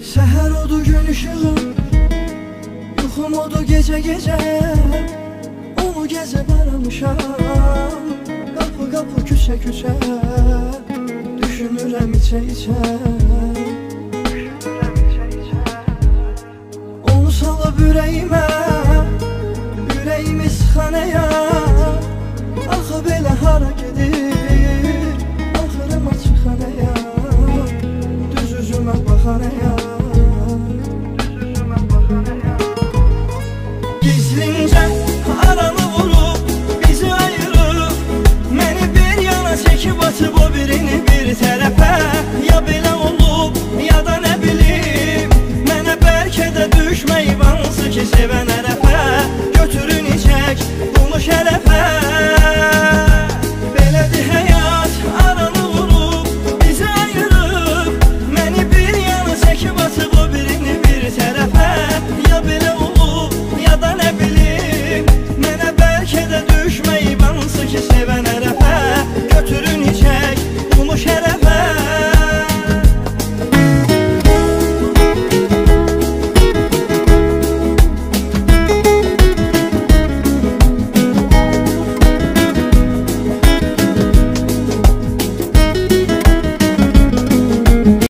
Səhər odu gün işığı Yuxum odu gecə gecə Onu gəzə baramışam Qapı qapı küçə küçə Düşünürəm içə içə